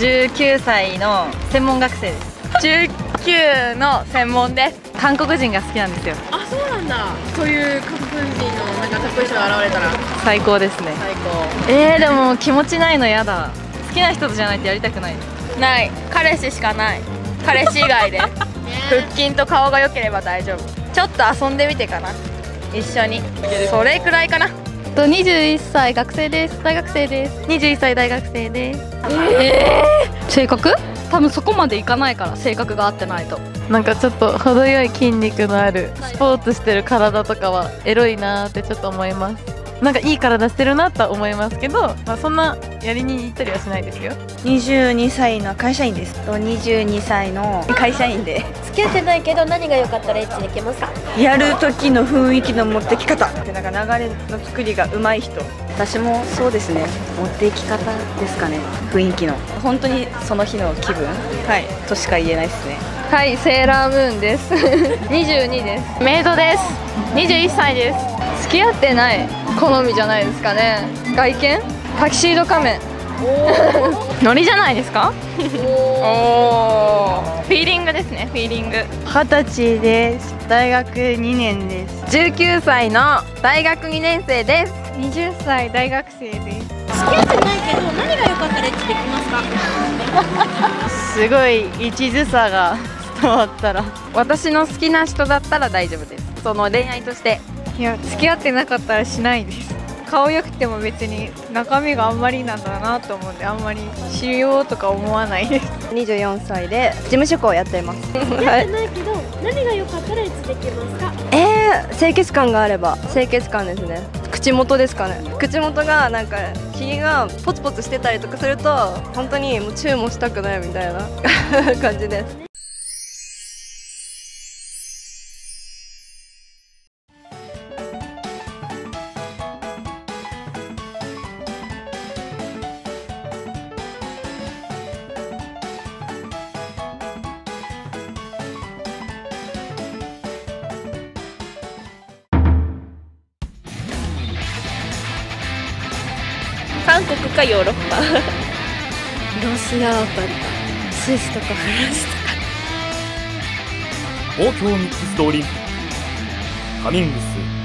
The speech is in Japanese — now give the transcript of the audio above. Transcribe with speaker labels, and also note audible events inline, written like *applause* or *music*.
Speaker 1: 19歳の専門学生です。
Speaker 2: 19の専門です。
Speaker 1: 韓国人が好きなんですよ。
Speaker 2: あそうなんだ。そういう韓国人のなんかかっこいい人が現れたら。
Speaker 1: 最高ですね。
Speaker 2: 最高。
Speaker 1: えー、でも気持ちないの嫌だ。好きな人とじゃないとやりたくない
Speaker 2: ない。彼氏しかない。彼氏以外で。*laughs* 腹筋と顔が良ければ大丈夫。ちょっと遊んでみてかな。一緒に。それくらいかな
Speaker 3: と21歳学生です。大学生です。21歳大学生です。
Speaker 2: え
Speaker 3: 性格？多分そこまでいかないから性格が合ってないと。
Speaker 4: なんかちょっと程よい筋肉のあるスポーツしてる体とかはエロいなーってちょっと思いますなんかいい体してるなとは思いますけど、まあ、そんなやりに行ったりはしないですよ。
Speaker 5: 22歳の会社員です。と22歳の会社員で。
Speaker 6: 付き合ってないけど何が良かったらエッチできますか？
Speaker 5: やる時の雰囲気の持ってき方。でなんか流れの作りが上手い人。私もそうですね。持っていき方ですかね。雰囲気の。本当にその日の気分。はい。としか言えないですね
Speaker 3: はいセーラームーンです。*laughs* 22です。
Speaker 2: メイドです。21歳です。
Speaker 3: 付き合ってない好みじゃないですかね。外見？タキシード仮面。*laughs*
Speaker 2: ノリじゃないですか？おー。フィーリングですねフィーリング。
Speaker 5: 二十歳です。大学2年です。
Speaker 2: 19歳の大学2年生です。
Speaker 3: 20歳大学生です。
Speaker 6: 付き合ってないけど何が良かったらエッチできますか？*laughs*
Speaker 4: すごい一途さが伝わったら。
Speaker 2: 私の好きな人だったら大丈夫です。その恋愛として。
Speaker 3: いや付き合ってなかったらしないです。顔良くても別に中身があんまりなんだなと思うんであんまりしようとか思わないです。
Speaker 5: 24歳で事務職をやっています。
Speaker 6: ないけど何が良かったらエッチできますか？
Speaker 5: えー、清潔感があれば。清潔感ですね。口元ですかね。口元がなんかひげがポツポツしてたりとかすると本当にもうチューもしたくないみたいな *laughs* 感じです
Speaker 6: 韓国かヨーロッパ。ロシアあたりスイスとかフランスとか。
Speaker 7: 東京ミックスドリンク。カミングス